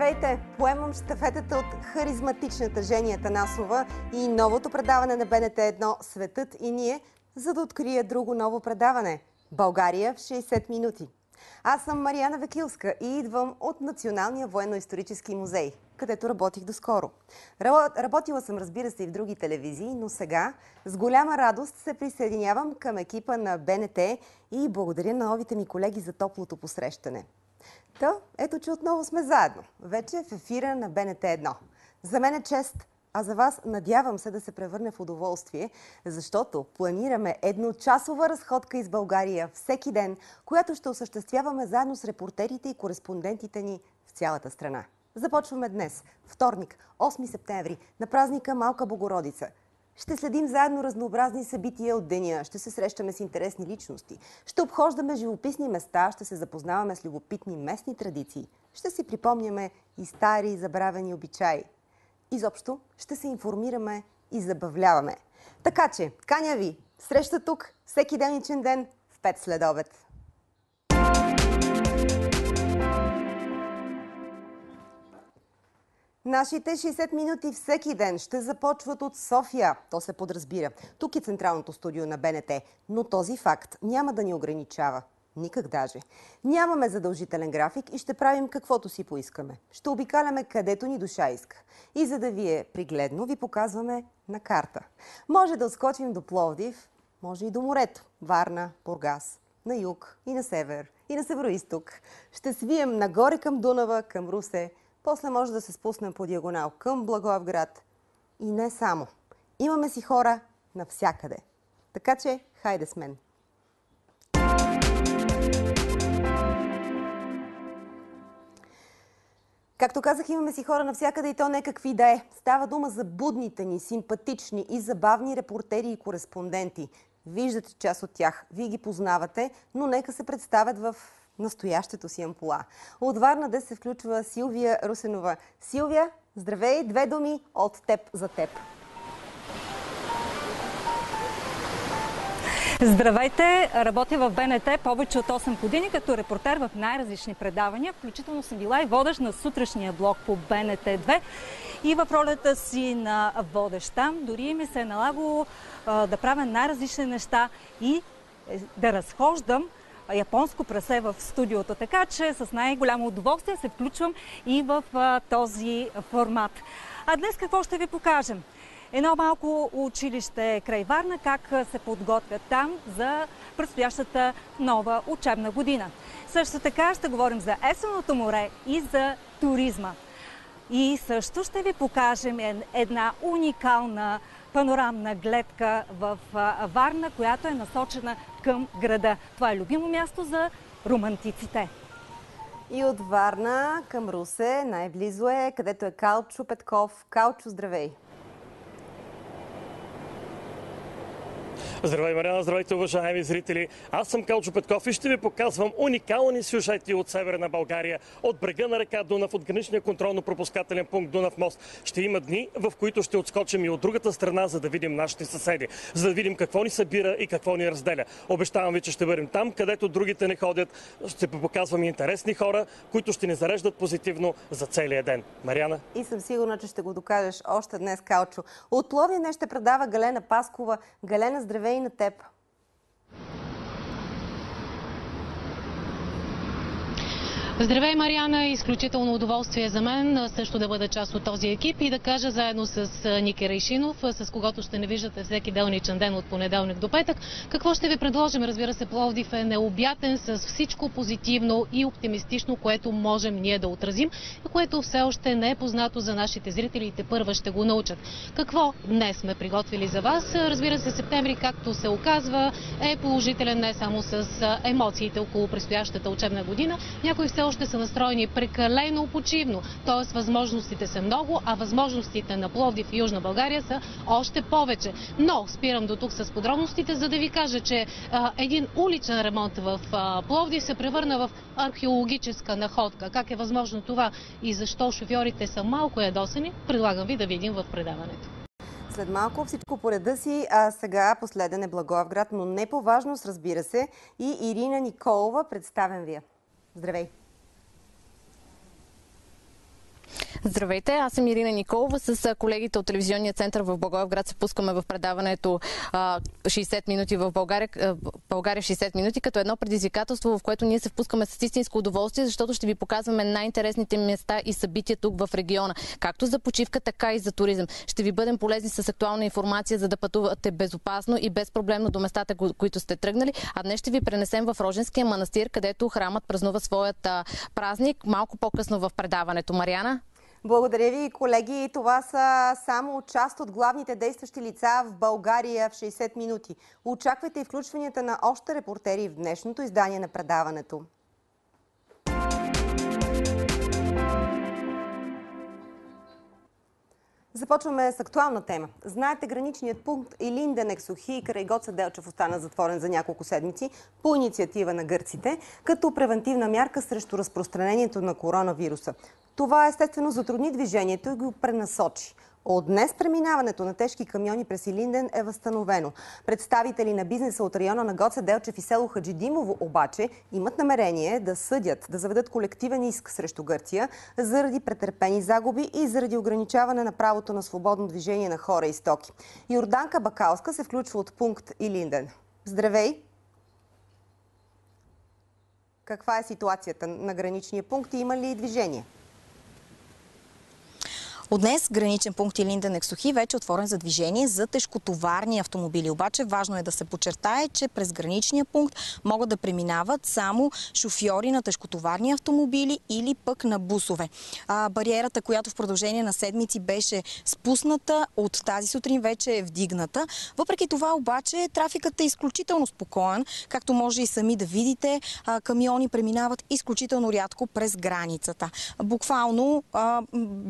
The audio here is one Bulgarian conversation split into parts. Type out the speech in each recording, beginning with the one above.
Здравейте! Поемам щафетата от харизматичната Жени Атанасова и новото предаване на БНТ 1 «Светът и ние», за да открия друго ново предаване – България в 60 минути. Аз съм Марияна Векилска и идвам от Националния военно-исторически музей, където работих доскоро. Работила съм, разбира се, и в други телевизии, но сега с голяма радост се присъединявам към екипа на БНТ и благодаря на новите ми колеги за топлото посрещане. Та, ето, че отново сме заедно. Вече в ефира на БНТ 1. За мен е чест, а за вас надявам се да се превърне в удоволствие, защото планираме едночасова разходка из България всеки ден, която ще осъществяваме заедно с репортерите и кореспондентите ни в цялата страна. Започваме днес, вторник, 8 септември, на празника Малка Богородица – ще следим заедно разнообразни събития от деня, ще се срещаме с интересни личности, ще обхождаме живописни места, ще се запознаваме с любопитни местни традиции, ще си припомняме и стари забравени обичаи. Изобщо ще се информираме и забавляваме. Така че, каня ви, среща тук всеки деничен ден в 5 след обед. Нашите 60 минути всеки ден ще започват от София. То се подразбира. Тук е централното студио на БНТ. Но този факт няма да ни ограничава. Никак даже. Нямаме задължителен график и ще правим каквото си поискаме. Ще обикаляме където ни душа иска. И за да ви е пригледно, ви показваме на карта. Може да отскочим до Пловдив, може и до морето. Варна, Бургас, на юг и на север, и на североисток. Ще свием нагоре към Дунава, към Русе, после може да се спуснем по диагонал към Благоевград. И не само. Имаме си хора навсякъде. Така че, хайде с мен! Както казах, имаме си хора навсякъде и то не какви да е. Става дума за будните ни, симпатични и забавни репортери и кореспонденти. Виждате част от тях, вие ги познавате, но нека се представят в настоящето си ампула. От Варна да се включва Силвия Русенова. Силвия, здравей! Две думи от теб за теб. Здравейте! Работя в БНТ повече от 8 години като репортер в най-различни предавания. Включително съм била и водещ на сутрешния блок по БНТ 2 и в ролята си на водещ там. Дори ми се е налагало да правя най-различни неща и е, да разхождам японско прасе в студиото. Така че с най-голямо удоволствие се включвам и в този формат. А днес какво ще ви покажем? Едно малко училище край Варна, как се подготвят там за предстоящата нова учебна година. Също така ще говорим за есеното море и за туризма. И също ще ви покажем една уникална панорамна гледка в Варна, която е насочена към града. Това е любимо място за романтиците. И от Варна към Русе най-близо е, където е Калчо Петков. Калчо, здравей! Здравей, Мариана, здравейте, уважаеми зрители. Аз съм Калчо Петков и ще ви показвам уникални сюжети от Северна България, от брега на река Дунав, от граничния контролно-пропускателен пункт Дунав мост. Ще има дни, в които ще отскочим и от другата страна, за да видим нашите съседи, за да видим какво ни събира и какво ни разделя. Обещавам ви, че ще бъдем там, където другите не ходят. Ще показвам интересни хора, които ще ни зареждат позитивно за целия ден. Мариана? И съм сигурна, че ще го докажеш още днес, Калчо. От Пловдив днес ще предава Галена Паскова. Галена, здравей! Здравей на теб! Здравей, Мариана! Изключително удоволствие за мен също да бъда част от този екип и да кажа заедно с Ники Рейшинов, с когото ще не виждате всеки делничен ден от понеделник до петък. Какво ще ви предложим? Разбира се, Пловдив е необятен с всичко позитивно и оптимистично, което можем ние да отразим и което все още не е познато за нашите зрители и те първа ще го научат. Какво днес сме приготвили за вас? Разбира се, септември, както се оказва, е положителен не само с емоциите около предстоящата учебна година. Някои все още са настроени прекалено почивно, т.е. възможностите са много, а възможностите на Пловдив и Южна България са още повече. Но спирам до тук с подробностите, за да ви кажа, че а, един уличен ремонт в а, Пловдив се превърна в археологическа находка. Как е възможно това и защо шофьорите са малко ядосани, предлагам ви да видим в предаването. След малко всичко по реда си, а сега последен е Благоевград, но не по важност, разбира се, и Ирина Николова, представен вие. Здравей! Здравейте, аз съм Ирина Николова. С колегите от телевизионния център в Благоевград се пускаме в предаването 60 минути в България, България 60 минути, като едно предизвикателство, в което ние се впускаме с истинско удоволствие, защото ще ви показваме най-интересните места и събития тук в региона, както за почивка, така и за туризъм. Ще ви бъдем полезни с актуална информация, за да пътувате безопасно и безпроблемно до местата, които сте тръгнали. А днес ще ви пренесем в Роженския манастир, където храмът празнува своят празник малко по-късно в предаването. Мариана? Благодаря ви, колеги. Това са само част от главните действащи лица в България в 60 минути. Очаквайте и включванията на още репортери в днешното издание на предаването. Започваме с актуална тема. Знаете, граничният пункт Илинден Ексохи край Гоца Делчев остана затворен за няколко седмици по инициатива на гърците, като превентивна мярка срещу разпространението на коронавируса. Това естествено затрудни движението и го пренасочи. От днес преминаването на тежки камиони през Илинден е възстановено. Представители на бизнеса от района на Гоце Делчев и село Хаджидимово обаче имат намерение да съдят, да заведат колективен иск срещу Гърция заради претърпени загуби и заради ограничаване на правото на свободно движение на хора и стоки. Йорданка Бакалска се включва от пункт Илинден. Здравей! Каква е ситуацията на граничния пункт и има ли движение? От днес граничен пункт Илинден Ексохи вече отворен за движение за тежкотоварни автомобили. Обаче важно е да се подчертае, че през граничния пункт могат да преминават само шофьори на тежкотоварни автомобили или пък на бусове. А, бариерата, която в продължение на седмици беше спусната, от тази сутрин вече е вдигната. Въпреки това обаче трафикът е изключително спокоен. Както може и сами да видите, а, камиони преминават изключително рядко през границата. Буквално а,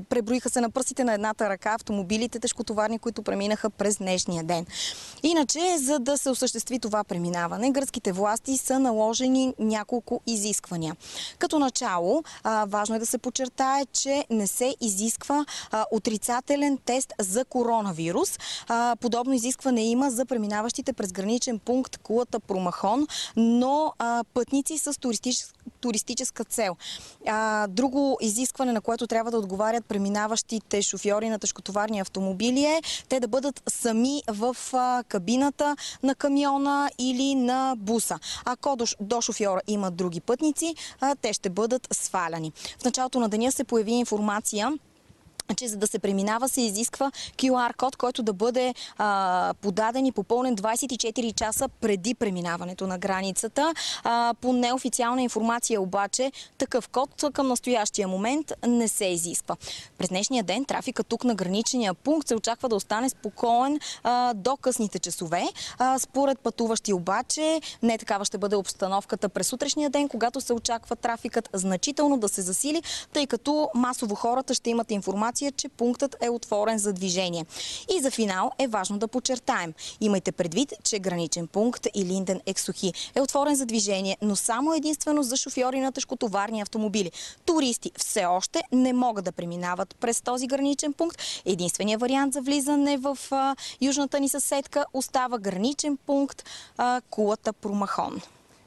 преброиха се на пръстите на едната ръка автомобилите тежкотоварни, които преминаха през днешния ден. Иначе, за да се осъществи това преминаване, гръцките власти са наложени няколко изисквания. Като начало, важно е да се подчертае, че не се изисква отрицателен тест за коронавирус. Подобно изискване има за преминаващите през граничен пункт Кулата Промахон, но пътници с туристическа цел. Друго изискване, на което трябва да отговарят преминаващите шофьори на тежкотоварни автомобили е те да бъдат сами в кабината на камиона или на буса. Ако до, шофьора имат други пътници, те ще бъдат сваляни. В началото на деня се появи информация че за да се преминава се изисква QR код, който да бъде а, подаден и попълнен 24 часа преди преминаването на границата. А, по неофициална информация обаче такъв код към настоящия момент не се изисква. През днешния ден трафика тук на граничния пункт се очаква да остане спокоен а, до късните часове. А, според пътуващи обаче не такава ще бъде обстановката през сутрешния ден, когато се очаква трафикът значително да се засили, тъй като масово хората ще имат информация информация, че пунктът е отворен за движение. И за финал е важно да подчертаем. Имайте предвид, че граничен пункт и Линден Ексохи е отворен за движение, но само единствено за шофьори на тежкотоварни автомобили. Туристи все още не могат да преминават през този граничен пункт. Единственият вариант за влизане в а, южната ни съседка остава граничен пункт а, Кулата Промахон.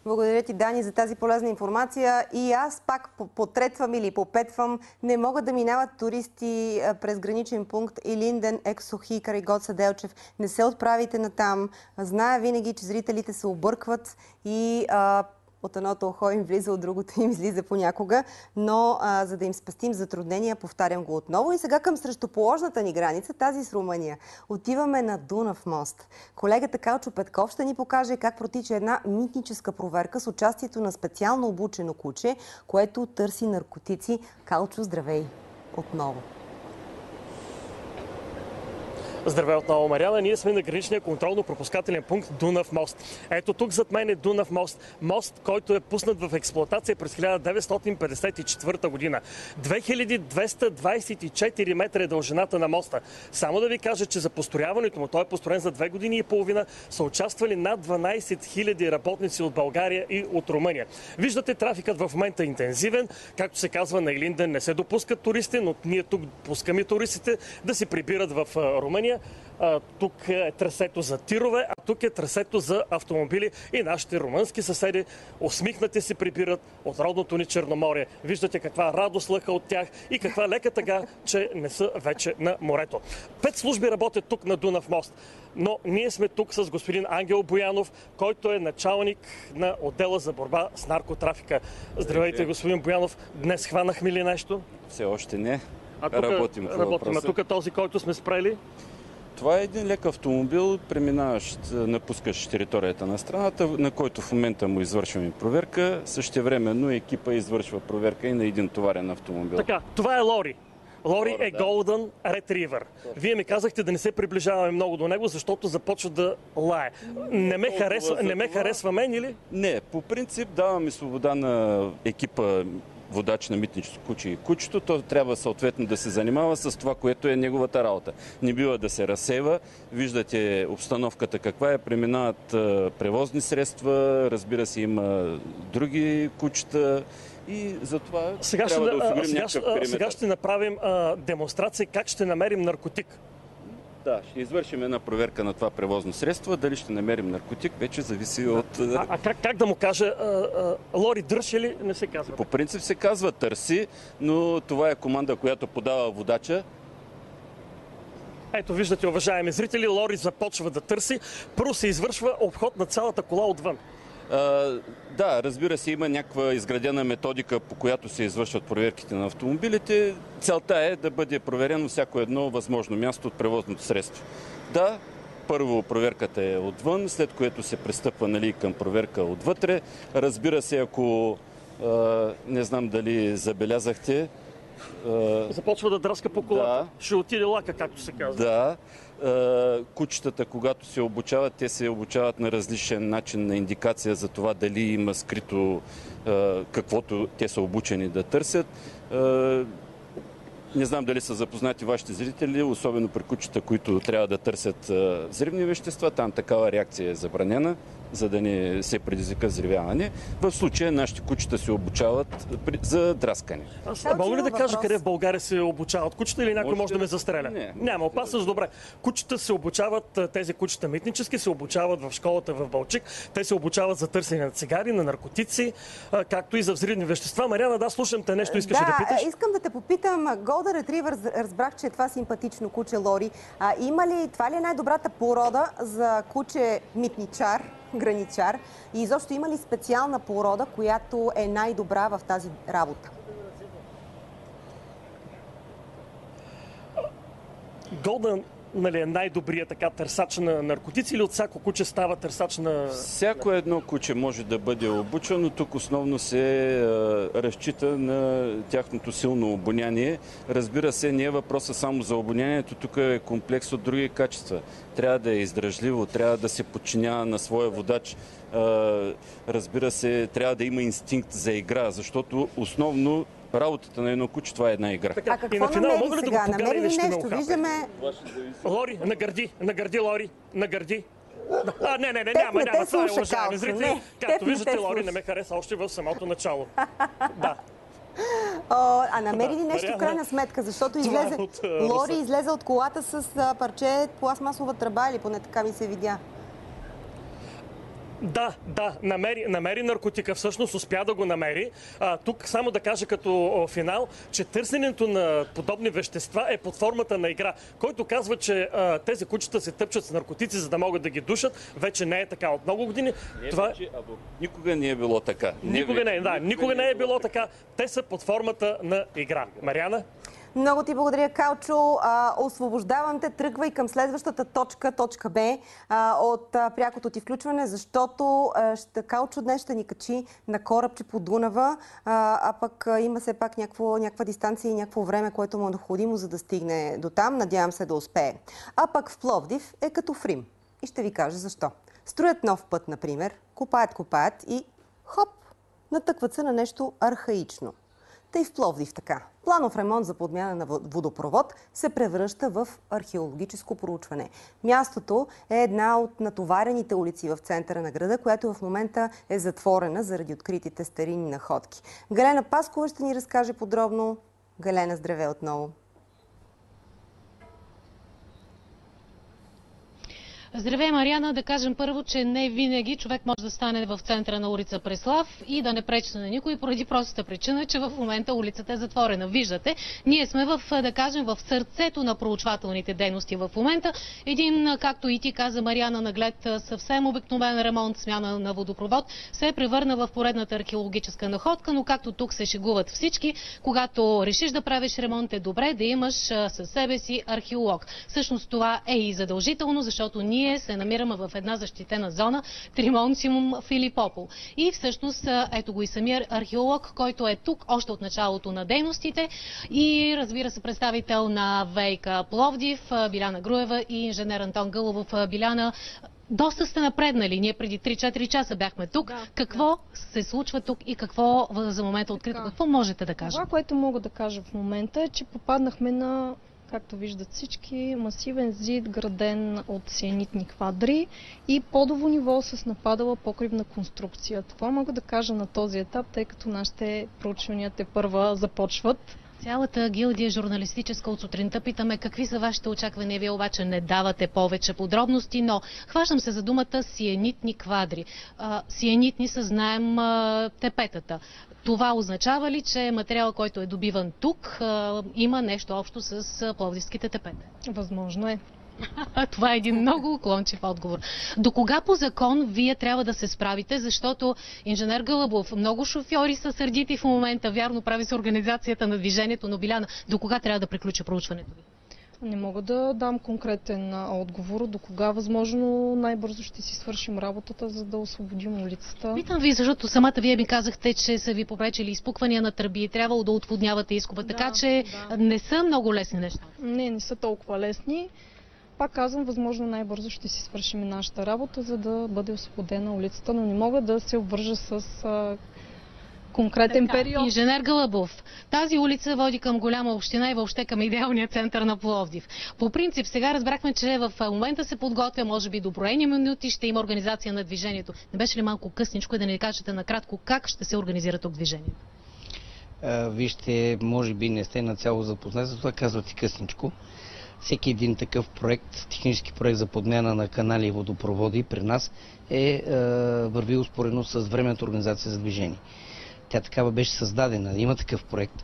Благодаря ти, Дани, за тази полезна информация. И аз пак потретвам или попетвам. Не могат да минават туристи през граничен пункт Илинден, Ексохи, Карайгоца, Делчев. Не се отправите на там. Зная винаги, че зрителите се объркват и а, от едното ухо им влиза, от другото им излиза понякога, но а, за да им спастим затруднения, повтарям го отново. И сега към срещуположната ни граница, тази с Румъния. Отиваме на Дунав мост. Колегата Калчо Петков ще ни покаже как протича една митническа проверка с участието на специално обучено куче, което търси наркотици. Калчо, здравей! Отново. Здравей отново, Мариана. Ние сме на граничния контролно-пропускателен пункт Дунав мост. Ето тук зад мен е Дунав мост. Мост, който е пуснат в експлуатация през 1954 година. 2224 метра е дължината на моста. Само да ви кажа, че за построяването му, той е построен за две години и половина, са участвали над 12 000 работници от България и от Румъния. Виждате, трафикът в момента е интензивен. Както се казва на Илинден, не се допускат туристи, но ние тук пускаме туристите да се прибират в Румъния движения. А, тук е трасето за тирове, а тук е трасето за автомобили и нашите румънски съседи усмихнати се прибират от родното ни Черноморие. Виждате каква радост лъха от тях и каква лека тъга, че не са вече на морето. Пет служби работят тук на Дунав мост, но ние сме тук с господин Ангел Боянов, който е началник на отдела за борба с наркотрафика. Здравейте, господин Боянов. Днес хванахме ли нещо? Все още не. А тук Работим работим. А тук този, който сме спрели? Това е един лек автомобил, преминаващ, напускащ територията на страната, на който в момента му извършваме проверка. Същевременно екипа извършва проверка и на един товарен автомобил. Така, това е Лори. Лори е да. Golden Retriever. Вие ми казахте да не се приближаваме много до него, защото започва да лае. Не ме, харесва, не ме харесва мен или? Не, по принцип даваме свобода на екипа водач на митническо куче и кучето, то трябва съответно да се занимава с това, което е неговата работа. Не бива да се разсева. Виждате обстановката каква е. Преминават а, превозни средства, разбира се, има други кучета и затова Сега ще, трябва да а, осигурим сега, някакъв а, периметър. сега ще направим а, демонстрация как ще намерим наркотик. Да, ще извършим една проверка на това превозно средство. Дали ще намерим наркотик, вече зависи от... А, а как, как да му кажа, а, а, Лори дръж или не се казва? По принцип се казва търси, но това е команда, която подава водача. Ето виждате, уважаеми зрители, Лори започва да търси. Първо се извършва обход на цялата кола отвън. Да, разбира се, има някаква изградена методика, по която се извършват проверките на автомобилите. Целта е да бъде проверено всяко едно възможно място от превозното средство. Да, първо проверката е отвън, след което се пристъпва нали, към проверка отвътре. Разбира се, ако не знам дали забелязахте, Започва да дръска по колата. Да. Ще отиде лака, както се казва. Да, кучетата, когато се обучават, те се обучават на различен начин на индикация за това дали има скрито е, каквото те са обучени да търсят. Е, Не знам дали са запознати вашите зрители, особено при кучета, които трябва да търсят е, взривни вещества. Там такава реакция е забранена, за да не се предизвика взривяване. В случая нашите кучета се обучават за драскане. Аз Калчо мога ли да кажа въпрос. къде в България се обучават кучета или някой може, Можете да ме застреля? Не. Няма опасност, добре. Кучета се обучават, а, тези кучета митнически се обучават в школата в Балчик. Те се обучават за търсене на цигари, на наркотици, а, както и за взривни вещества. Мариана, да, слушам те нещо, искаш да, да, питаш? а, искам да те попитам. Retriever, раз- разбрах, че е това симпатично куче Лори. А, има ли, това ли е най-добрата порода за куче митничар, граничар? И изобщо има ли специална порода, която е най-добра в тази работа? Голдън нали, е най-добрият така търсач на наркотици или от всяко куче става търсач на... Всяко едно куче може да бъде обучено. Тук основно се е, разчита на тяхното силно обоняние. Разбира се, не е въпроса само за обонянието, тук е комплекс от други качества. Трябва да е издръжливо, трябва да се подчинява на своя водач. Е, Разбира се, трябва да има инстинкт за игра, защото основно работата на едно куче това е една игра. Така, А какво намери сега? намери ли нещо? Виждаме... Лори, нагърди, нагърди, Лори, нагърди. А, не, не, не, няма, не те няма. Това е уважаеми зрители. Както виждате, те Лори не ме хареса още в самото начало. Да. О, а намери ли нещо в крайна сметка? Защото е излезе... Лори излезе от колата с парче пластмасова тръба или поне така ми се видя. Да, да, намери, намери наркотика, всъщност успя да го намери. А, тук само да кажа като финал, че търсенето на подобни вещества е под формата на игра. Който казва, че а, тези кучета се тъпчат с наркотици, за да могат да ги душат, вече не е така. От много години това... Вече, або, Никога не е било така. Никога не, е, да, никога не е било така. Те са под формата на игра. Мариана? Много ти благодаря, Калчо. Освобождавам те, тръгвай към следващата точка, точка Б, от прякото ти включване, защото ще, Калчо днес ще ни качи на корабче по Дунава, а, пък има все пак някаква дистанция и някакво време, което му е необходимо, за да стигне до там. Надявам се да успее. А пък в Пловдив е като в Рим. И ще ви кажа защо. Строят нов път, например, копаят, копаят и хоп, натъкват се на нещо архаично. Тъй в Пловдив така. Планов ремонт за подмяна на водопровод се превръща в археологическо проучване. Мястото е една от натоварените улици в центъра на града, която в момента е затворена заради откритите старинни находки. Галена Паскова ще ни разкаже подробно. Галена, здравей отново! Здравей, Мариана. Да кажем първо, че не винаги човек може да стане в центъра на улица Преслав и да не пречи на никой, поради простата причина, че в момента улицата е затворена. Виждате, ние сме в, да кажем, в сърцето на проучвателните дейности в момента. Един, както и ти каза, Мариана, наглед съвсем обикновен ремонт, смяна на водопровод, се превърна в поредната археологическа находка, но както тук се шегуват всички, когато решиш да правиш ремонт, е добре да имаш със себе си археолог. Всъщност това е и задължително, защото ние ние се намираме в една защитена зона Тримонциум Филипопол. И всъщност ето го и самия археолог, който е тук още от началото на дейностите и разбира се представител на Вейка Пловдив, Биляна Груева и инженер Антон Гълъбов. Биляна, доста сте напреднали. Ние преди 3-4 часа бяхме тук. Да, какво да. се случва тук и какво за момента е открито? Какво можете да кажете? Това, което мога да кажа в момента е, че попаднахме на, както виждат всички, масивен зид, граден от сианитни квадри и подово ниво с нападала покривна конструкция. Това мога да кажа на този етап, тъй като нашите проучвания те първа започват. Цялата гилдия журналистическа от сутринта питаме какви са вашите очаквания. Вие обаче не давате повече подробности, но хващам се за думата сиенитни квадри. А, сиенитни са, знаем, а, тепетата. Това означава ли, че материал, който е добиван тук, има нещо общо с пловдивските тепета? Възможно е. Това е един много уклончив отговор. До кога по закон вие трябва да се справите, защото инженер Гълъбов, много шофьори са сърдити в момента, вярно прави се организацията на движението, но Биляна, до кога трябва да приключи проучването ви? Не мога да дам конкретен отговор. До кога възможно най-бързо ще си свършим работата, за да освободим улицата. Питам ви, защото самата вие ми казахте, че са ви попречили изпуквания на тръби и трябвало да отводнявате изкопа, Да, така че да. не са много лесни неща. Не, не са толкова лесни. Пак казвам, възможно най-бързо ще си свършим нашата работа, за да бъде освободена улицата, но не мога да се обвържа с конкретен период. Инженер Гълъбов, тази улица води към голяма община и въобще към идеалния център на Пловдив. По принцип, сега разбрахме, че в момента се подготвя, може би до броени минути ще има организация на движението. Не беше ли малко късничко и да ни кажете накратко как ще се организира тук движението? А, Вижте, може би не сте нацяло запознати, затова казвате късничко. Всеки един такъв проект, технически проект за подмяна на канали и водопроводи при нас е, е върви успоредно с временната организация за движение. Тя такава беше създадена, има такъв проект,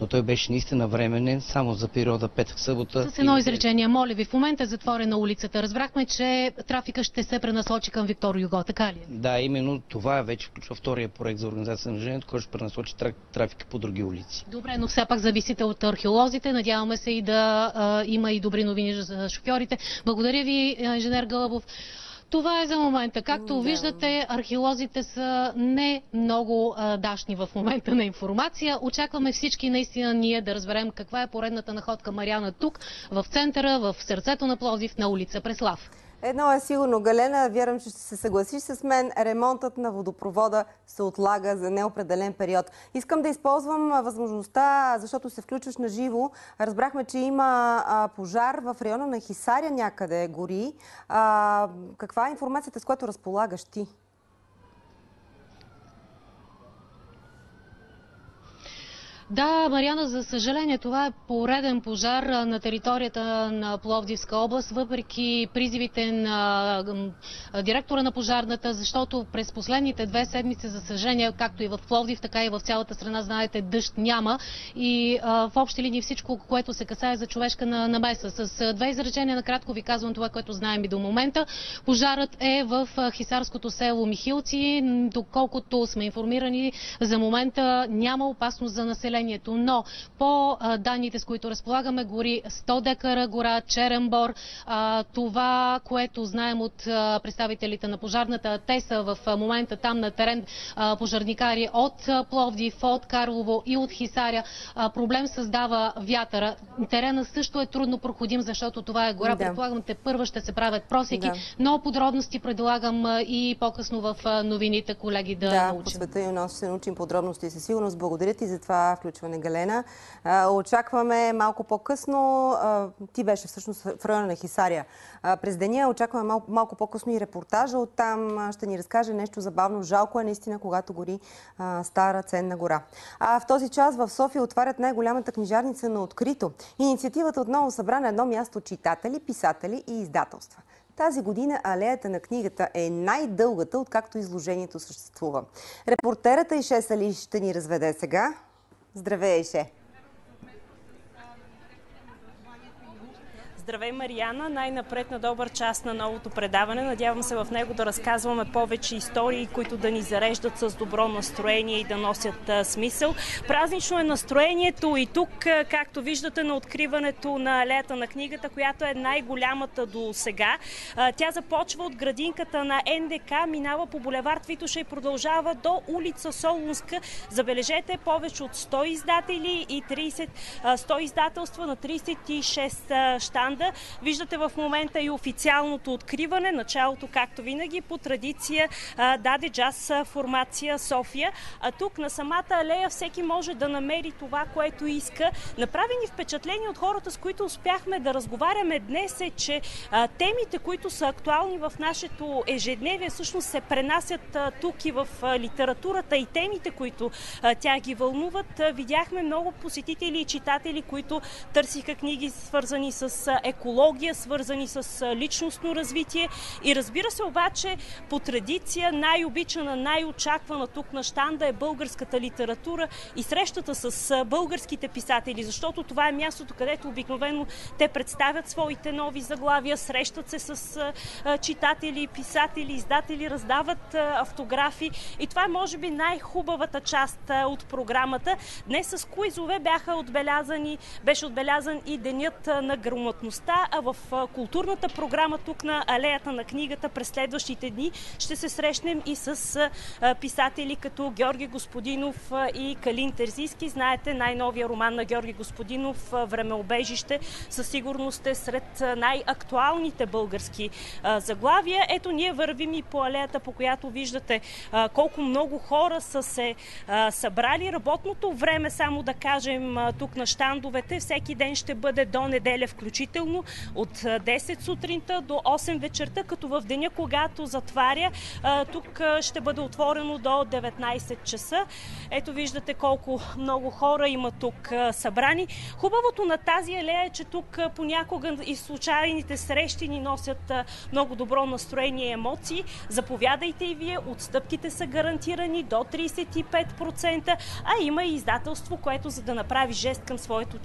но той беше наистина временен само за периода петък-събота. С едно изречение, моля ви, в момента е затворена улицата. Разбрахме, че трафика ще се пренасочи към Виктор Юго, така ли? е? Да, именно това вече включва втория проект за организация на движението, който ще пренасочи тра- трафика по други улици. Добре, но все пак зависите от археолозите. Надяваме се и да а, има и добри новини за шофьорите. Благодаря ви, инженер Гълъбов. Това е за момента. Както Да. виждате, археолозите са не много а, дашни в момента на информация. Очакваме всички наистина ние да разберем каква е поредната находка Мариана тук, в центъра, в сърцето на Пловдив, на улица Преслав. Едно е сигурно, Галена, вярвам, че ще се съгласиш с мен. Ремонтът на водопровода се отлага за неопределен период. Искам да използвам възможността, защото се включваш на живо. Разбрахме, че има пожар в района на Хисаря някъде гори. Каква е информацията, с която разполагаш ти? Да, Мариана, за съжаление, това е пореден пожар на територията на Пловдивска област, въпреки призивите на директора на пожарната, защото през последните две седмици, за съжаление, както и в Пловдив, така и в цялата страна, знаете, дъжд няма и а, в общи линии всичко, което се касае за човешка на- намеса. С две изречения накратко ви казвам това, което знаем и до момента. Пожарът е в хисарското село Михилци. Доколкото сме информирани, за момента няма опасност за населението, но по данните, с които разполагаме, гори 100 декара гора, черен бор. А, Това, което знаем от представителите на пожарната, те са в момента там на терен пожарникари от Пловдив, от Карлово и от Хисаря. Проблем създава вятъра. Терена също е трудно проходим, защото това е гора. Да. Предполагам, те първа ще се правят просеки, Да. но подробности предлагам и по-късно в новините, колеги, да, Да, по научим. света и у нас ще научим подробности със сигурност. Благодаря ти за това включване, Галена. Очакваме малко по-късно. Ти беше всъщност в района на Хисария. През деня очакваме малко, малко по-късно и репортажа оттам. А, Ще ни разкаже нещо забавно. Жалко е наистина, когато гори стара ценна гора. А в този час в София отварят най-голямата книжарница на открито. Инициативата отново събра на едно място читатели, писатели и издателства. Тази година алеята на книгата е най-дългата, откакто изложението съществува. Репортерата Ише Сали ще ни разведе сега. Здравей, Ише! Здравей, Марияна! Най-напред на добър час на новото предаване. Надявам се в него да разказваме повече истории, които да ни зареждат с добро настроение и да носят а, смисъл. Празнично е настроението и тук, както виждате на откриването на алеята на книгата, която е най-голямата до сега. А, тя започва от градинката на НДК, минава по булевард Витуша и продължава до улица Солунска. Забележете повече от 100 издатели и 30 100 издателства на 36 щанда команда. Виждате в момента и официалното откриване. Началото, както винаги, по традиция даде джаз формация София. А тук на самата алея всеки може да намери това, което иска. Направи ни впечатление от хората, с които успяхме да разговаряме днес е, че темите, които са актуални в нашето ежедневие, всъщност се пренасят тук и в литературата и темите, които тя ги вълнуват. Видяхме много посетители и читатели, които търсиха книги, свързани с екология, свързани с личностно развитие. И разбира се обаче, по традиция, най-обичана, най-очаквана тук на щанда е българската литература и срещата с българските писатели, защото това е мястото, където обикновено те представят своите нови заглавия, срещат се с читатели, писатели, издатели, раздават автографи. И това е, може би, най-хубавата част от програмата. Днес с куизове бяха отбелязани, беше отбелязан и денят на грамотността грамотността, а в културната програма тук на Алеята на книгата през следващите дни ще се срещнем и с писатели като Георги Господинов и Калин Терзийски. Знаете, най-новия роман на Георги Господинов Времеобежище със сигурност е сред най-актуалните български заглавия. Ето ние вървим и по алеята, по която виждате колко много хора са се събрали. Работното време, само да кажем тук на щандовете, всеки ден ще бъде до неделя включително включително от 10 сутринта до 8 вечерта, като в деня, когато затваря, тук ще бъде отворено до 19 часа. Ето виждате колко много хора има тук събрани. Хубавото на тази алея е, че тук понякога и случайните срещи ни носят много добро настроение и емоции. Заповядайте и вие, отстъпките са гарантирани до 35%, а има и издателство, което за да направи жест към, своето,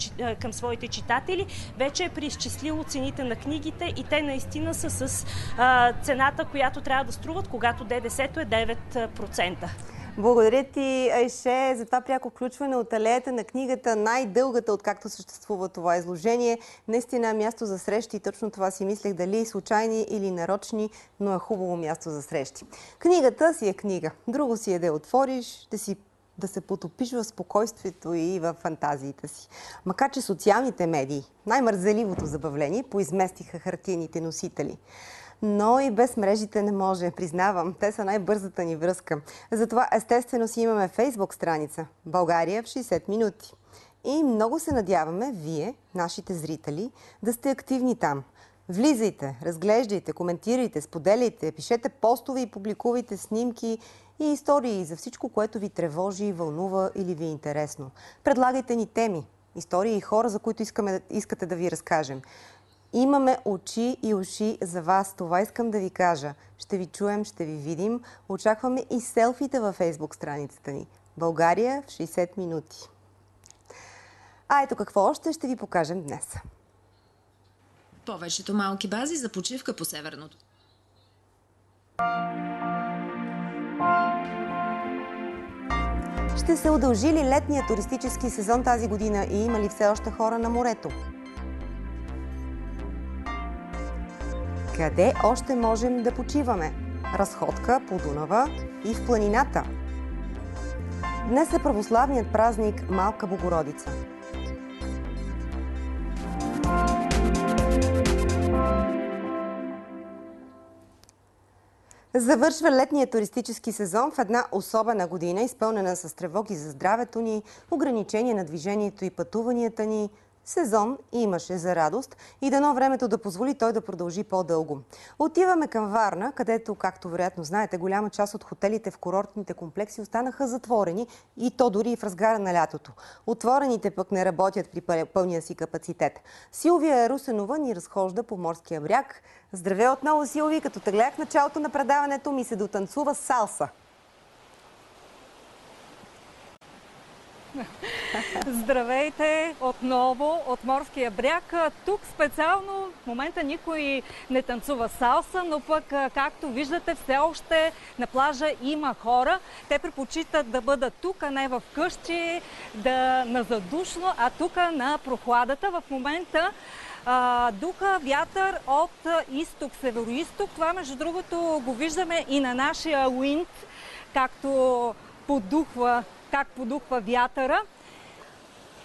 към своите читатели, вече е преизчислено изчислило цените на книгите и те наистина са с а, цената, която трябва да струват, когато ДДС-то е 9%. Благодаря ти, Айше, за това пряко включване от алеята на книгата, най-дългата, откакто съществува това изложение. Наистина място за срещи точно това си мислех, дали случайни или нарочни, но е хубаво място за срещи. Книгата си е книга. Друго си е да я отвориш, да си да се потопиш в спокойствието и в фантазиите си. Макар, че социалните медии, най-мързеливото забавление, поизместиха хартийните носители. Но и без мрежите не може, признавам. Те са най-бързата ни връзка. Затова естествено си имаме фейсбук страница България в 60 минути. И много се надяваме вие, нашите зрители, да сте активни там. Влизайте, разглеждайте, коментирайте, споделяйте, пишете постове и публикувайте снимки и истории за всичко, което ви тревожи, вълнува или ви е интересно. Предлагайте ни теми, истории и хора, за които искаме, искате да ви разкажем. Имаме очи и уши за вас. Това искам да ви кажа. Ще ви чуем, ще ви видим. Очакваме и селфите във фейсбук страницата ни. България в 60 минути. А ето какво още ще ви покажем днес. Повечето малки бази за почивка по северното. Ще се удължи ли летния туристически сезон тази година и има ли все още хора на морето? Къде още можем да почиваме? Разходка по Дунава и в планината. Днес е православният празник Малка Богородица. Завършва летния туристически сезон в една особена година, изпълнена с тревоги за здравето ни, ограничение на движението и пътуванията ни, Сезон имаше за радост и дано времето да позволи той да продължи по-дълго. Отиваме към Варна, където, както вероятно знаете, голяма част от хотелите в курортните комплекси останаха затворени и то дори и в разгара на лятото. Отворените пък не работят при пълния си капацитет. Силвия Русенова ни разхожда по морския бряг. Здравей отново, Силви! Като те гледах началото на предаването ми се дотанцува салса. Здравейте отново от Морския бряг. Тук специално в момента никой не танцува салса, но пък, както виждате, все още на плажа има хора. Те предпочитат да бъдат тук, а не в къщи, да на задушно, а тук на прохладата. В момента духа вятър от изток, северо-исток. Това, между другото, го виждаме и на нашия уинт, както подухва как подухва вятъра.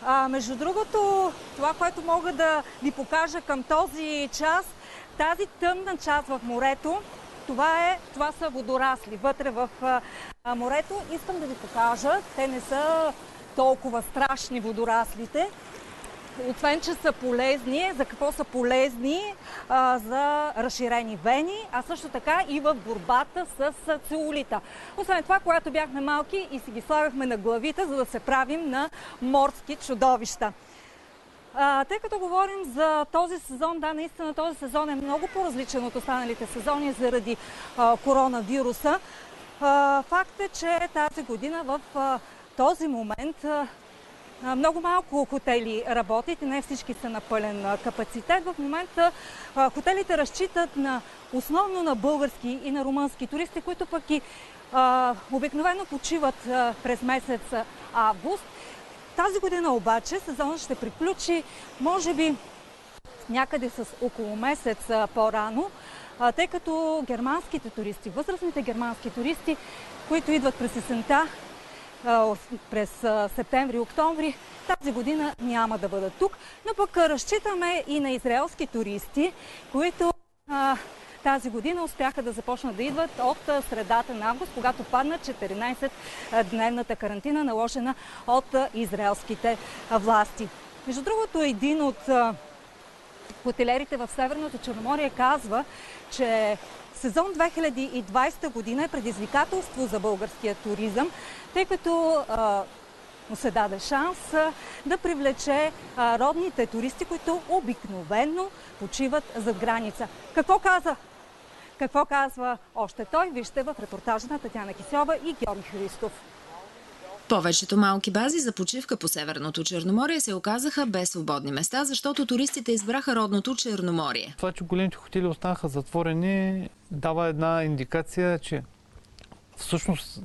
А, между другото, това, което мога да ви покажа към този час, тази тъмна част в морето, това, е, това са водорасли вътре в а, морето. Искам да ви покажа. Те не са толкова страшни водораслите освен, че са полезни, за какво са полезни? А, за разширени вени, а също така и в борбата с целулита. Освен това, когато бяхме малки и си ги слагахме на главите, за да се правим на морски чудовища. А, тъй като говорим за този сезон, да, наистина този сезон е много по-различен от останалите сезони заради а, коронавируса. А, факт е, че тази година в този момент много малко хотели работят не всички са на пълен капацитет. В момента хотелите разчитат на, основно на български и на румънски туристи, които пък и а, обикновено почиват а, през месец август. Тази година обаче сезонът ще приключи, може би някъде с около месец по-рано, тъй като германските туристи, възрастните германски туристи, които идват през есента, през септември-октомври, тази година няма да бъдат тук, но пък разчитаме и на израелски туристи, които тази година успяха да започнат да идват от средата на август, когато падна 14-дневната карантина, наложена от израелските власти. Между другото, един от хотелерите в Северното Черноморие казва, че сезон 2020 година е предизвикателство за българския туризъм, тъй като му се даде шанс да привлече родните туристи, които обикновенно почиват зад граница. Какво каза? Какво казва още той? Вижте в репортажа на Татьяна Кисьова и Георги Христов. Повечето малки бази за почивка по Северното Черноморие се оказаха без свободни места, защото туристите избраха родното Черноморие. Това, че големите хотели останаха затворени, дава една индикация, че всъщност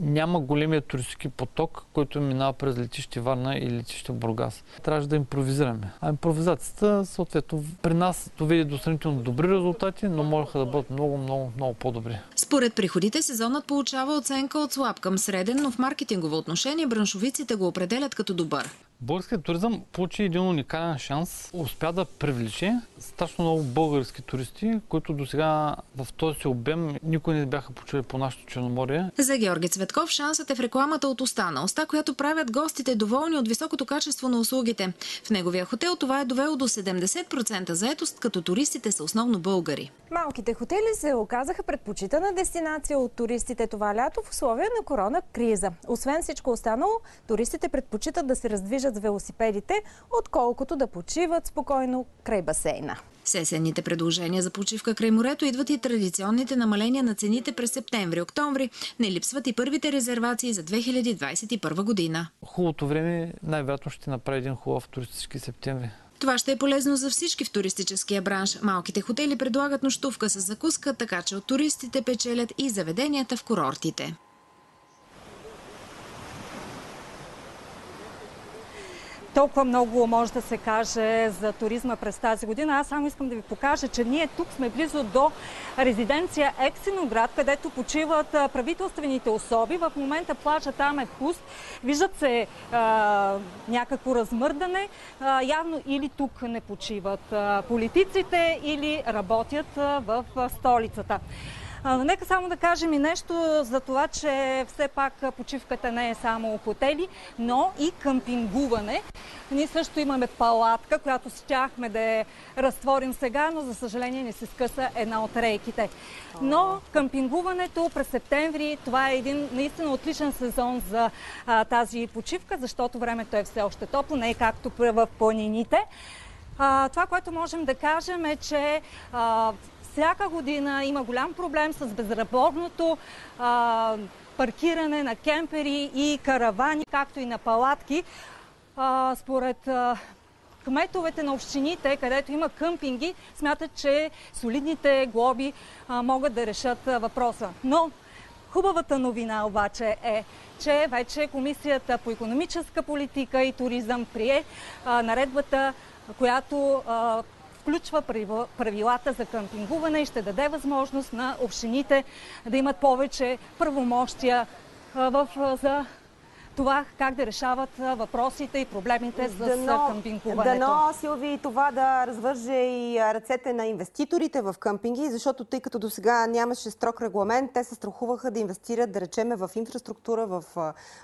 няма големия туристически поток, който минава през летище Варна и летище Бургас. Трябваше да импровизираме. А импровизацията, съответно, при нас доведе до сравнително добри резултати, но можеха да бъдат много, много, много по-добри. Според приходите, сезонът получава оценка от слаб към среден, но в маркетингово отношение браншовиците го определят като добър. Българският туризъм получи един уникален шанс. Успя да привлече страшно много български туристи, които до сега в този обем никой не бяха почули по нашото Черноморие. За Георги Цветков шансът е в рекламата от останалостта, която правят гостите доволни от високото качество на услугите. В неговия хотел това е довело до 70% заетост, като туристите са основно българи. Малките хотели се оказаха предпочитана дестинация от туристите това лято в условия на корона криза. Освен всичко останало, туристите предпочитат да се раздвижат с велосипедите, отколкото да почиват спокойно край басейна. С есенните предложения за почивка край морето идват и традиционните намаления на цените през септември-октомври. Не липсват и първите резервации за 2021 година. Хубавото време най-вероятно ще направи един хубав туристически септември. Това ще е полезно за всички в туристическия бранш. Малките хотели предлагат нощувка с закуска, така че от туристите печелят и заведенията в курортите. Толкова много може да се каже за туризма през тази година. Аз само искам да ви покажа, че ние тук сме близо до резиденция Ексиноград, където почиват правителствените особи. В момента плажа там е пуст. Виждат се а, някакво размърдане. А, явно или тук не почиват а, политиците, или работят в столицата. Нека само да кажем и нещо за това, че все пак почивката не е само хотели, но и къмпингуване. Ние също имаме палатка, която щяхме да я разтворим сега, но за съжаление не се скъса една от рейките. Но къмпингуването през септември, това е един наистина отличен сезон за а, тази почивка, защото времето е все още топло, не е както в планините. А, това, което можем да кажем е, че а, всяка година има голям проблем с безработното а, паркиране на кемпери и каравани, както и на палатки. А, според а, кметовете на общините, където има къмпинги, смятат, че солидните глоби а, могат да решат а, въпроса. Но хубавата новина обаче е, че вече Комисията по економическа политика и туризъм прие а, наредбата, която включва правилата за къмпингуване и ще даде възможност на общините да имат повече правомощия в, за това как да решават въпросите и проблемите с дано, къмпингуването. Дано, Силви, това да развърже и ръцете на инвеститорите в къмпинги, защото тъй като до сега нямаше строг регламент, те се страхуваха да инвестират, да речеме, в инфраструктура, в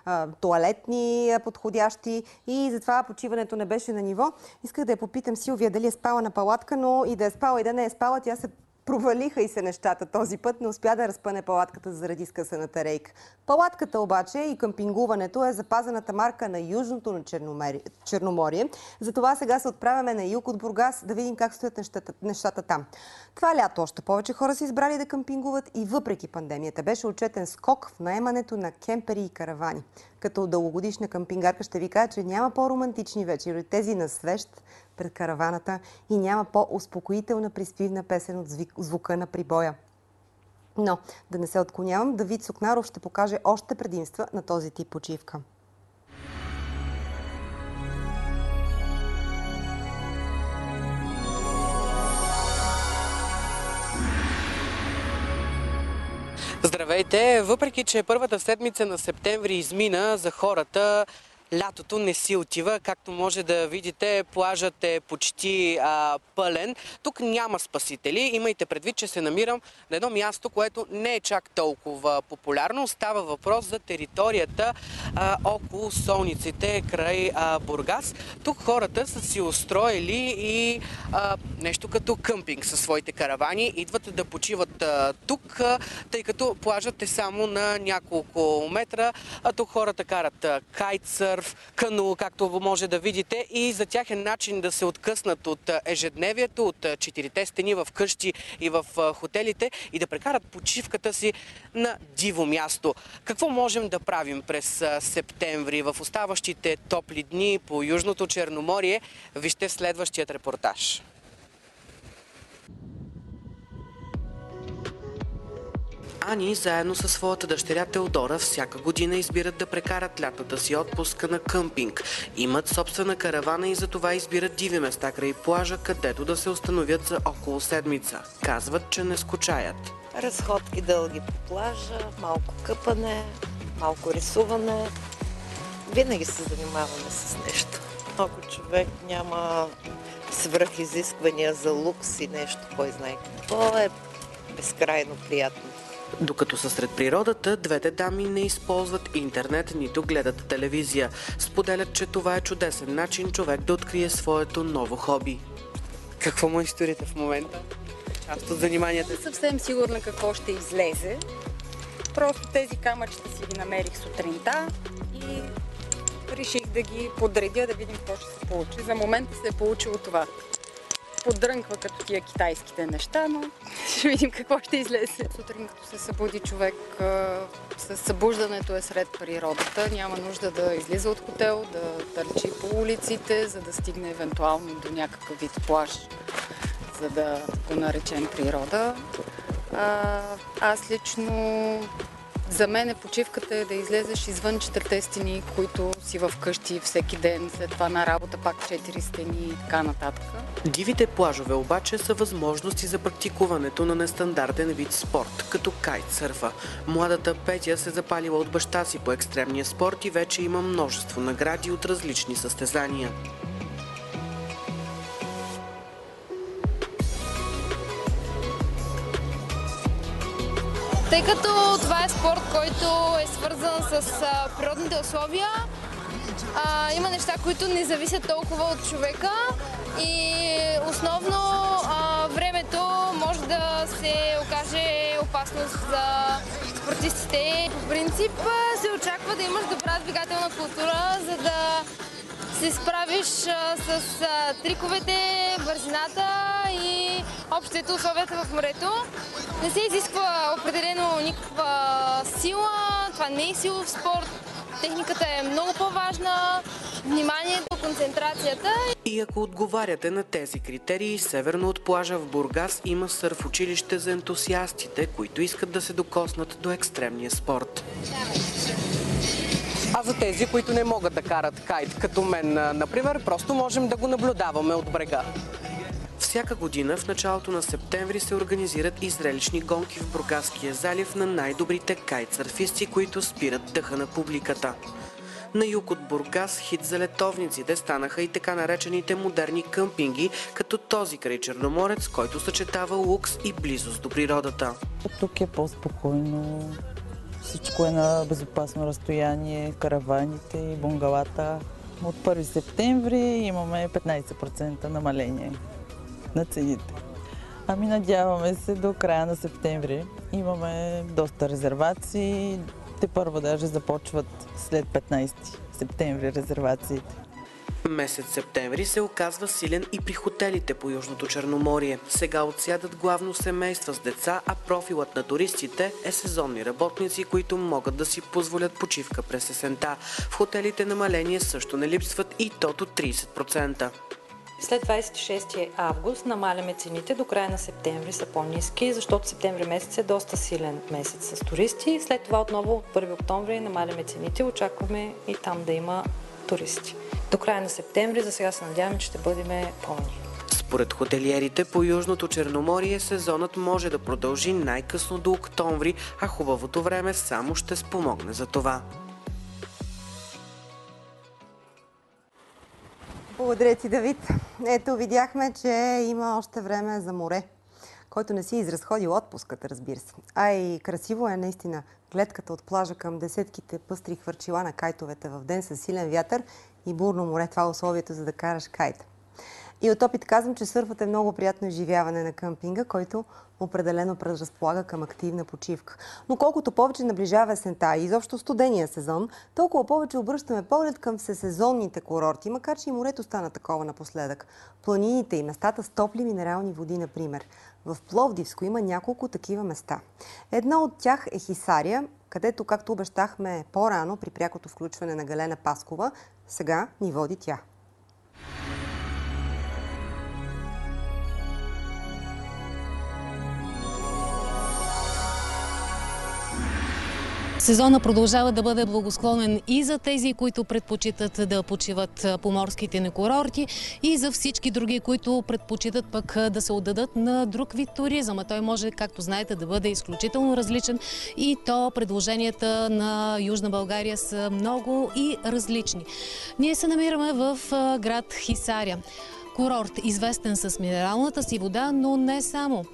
а, туалетни подходящи и затова почиването не беше на ниво. Исках да я попитам Силвия дали е спала на палатка, но и да е спала и да не е спала, тя се Провалиха и се нещата този път, не успя да разпъне палатката заради скъсаната рейка. Палатката обаче и къмпингуването е запазената марка на Южното на Черноморие. Затова сега се отправяме на юг от Бургас да видим как стоят нещата, нещата там. Това лято още повече хора са избрали да къмпингуват и въпреки пандемията беше отчетен скок в наемането на кемпери и каравани. Като дългогодишна къмпингарка ще ви кажа, че няма по-романтични вечери тези на свещ пред караваната и няма по-успокоителна приспивна песен от звука на прибоя. Но, да не се отклонявам, Давид Сукнаров ще покаже още предимства на този тип почивка. Здравейте! Въпреки, че първата седмица на септември измина за хората, лятото не си отива. Както може да видите, плажът е почти а, пълен. Тук няма спасители. Имайте предвид, че се намирам на едно място, което не е чак толкова популярно. Става въпрос за територията а, около солниците край а, Бургас. Тук хората са си устроили и а, нещо като къмпинг със своите каравани. Идват да почиват а, тук, а, тъй като плажът е само на няколко метра. А тук хората карат кайтсър, сърф, кану, както може да видите и за тях е начин да се откъснат от ежедневието, от четирите стени в къщи и в хотелите и да прекарат почивката си на диво място. Какво можем да правим през септември в оставащите топли дни по Южното Черноморие? Вижте следващият репортаж. Ани заедно със своята дъщеря Теодора всяка година избират да прекарат лятната си отпуска на къмпинг. Имат собствена каравана и затова избират диви места край плажа, където да се установят за около седмица. Казват, че не скучаят. Разходки дълги по плажа, малко къпане, малко рисуване. Винаги се занимаваме с нещо. Ако човек няма свръхизисквания за лукс и нещо, кой знае какво, е безкрайно приятно. Докато са сред природата, двете дами не използват интернет, нито гледат телевизия. Споделят, че това е чудесен начин човек да открие своето ново хоби. Какво му историте в момента? Част от заниманията? Не съвсем сигурна какво ще излезе. Просто тези камъчета си ги намерих сутринта и реших да ги подредя, да видим какво ще се получи. За момента се е получило това подрънква като тия китайските неща, но ще видим какво ще излезе. Сутрин като се събуди човек, с събуждането е сред природата. Няма нужда да излиза от хотел, да търчи по улиците, за да стигне евентуално до някакъв вид плаж, за да го наречем природа. аз лично за мен е почивката е да излезеш извън четирите стени, които си в къщи всеки ден, след това на работа пак четири стени и така нататък. Дивите плажове обаче са възможности за практикуването на нестандартен вид спорт, като кайтсърфа. Младата Петя се запалила от баща си по екстремния спорт и вече има множество награди от различни състезания. Тъй като това е спорт, който е свързан с природните условия. А, има неща, които не зависят толкова от човека и основно а, времето може да се окаже опасност за спортистите. По принцип се очаква да имаш добра двигателна култура, за да се справиш с триковете, бързината и общите условията в морето. Не се изисква определено никаква сила, това не е силов спорт. Техниката е много по-важна, вниманието, концентрацията. И ако отговаряте на тези критерии, северно от плажа в Бургас има сърф училище за ентусиастите, които искат да се докоснат до екстремния спорт. А за тези, които не могат да карат кайт, като мен, например, просто можем да го наблюдаваме от брега. Всяка година в началото на септември се организират и зрелищни гонки в Бургаския залив на най-добрите кайтсърфисти, които спират дъха на публиката. На юг от Бургас хит за летовниците станаха и така наречените модерни къмпинги, като този край Черноморец, който съчетава лукс и близост до природата. Тук е по-спокойно, всичко е на безопасно разстояние, караваните и бунгалата. От 1 септември имаме 15% намаление на цените. Ами надяваме се до края на септември. Имаме доста резервации. Те първо даже започват след 15 септември резервациите. Месец септември се оказва силен и при хотелите по Южното Черноморие. Сега отсядат главно семейства с деца, а профилът на туристите е сезонни работници, които могат да си позволят почивка през есента. В хотелите намаления също не липсват и то до 30%. След 26 август намаляме цените, до края на септември са по-низки, защото септември месец е доста силен месец с туристи. След това отново от 1 октомври намаляме цените, очакваме и там да има туристи. До края на септември, за сега се надяваме, че ще бъдем пълни. Според хотелиерите по Южното Черноморие сезонът може да продължи най-късно до октомври, а хубавото време само ще спомогне за това. Благодаря ти, Давид. Ето, видяхме, че има още време за море, който не си изразходил отпуската, разбира се. А и красиво е наистина гледката от плажа към десетките пъстри хвърчила на кайтовете в ден с силен вятър и бурно море. Това е условието за да караш кайт. И от опит казвам, че сърфът е много приятно изживяване на къмпинга, който определено предразполага към активна почивка. Но колкото повече наближава есента и изобщо студения сезон, толкова повече обръщаме поглед към всесезонните курорти, макар че и морето стана такова напоследък. Планините и местата с топли минерални води, например. В Пловдивско има няколко такива места. Едно от тях е Хисария, където, както обещахме по-рано при прякото включване на Галена Паскова, сега ни води тя. Сезона продължава да бъде благосклонен и за тези, които предпочитат да почиват по морските ни курорти и за всички други, които предпочитат пък да се отдадат на друг вид туризъм. А той може, както знаете, да бъде изключително различен и то предложенията на Южна България са много и различни. Ние се намираме в град Хисаря. Курорт, известен с минералната си вода, но не само.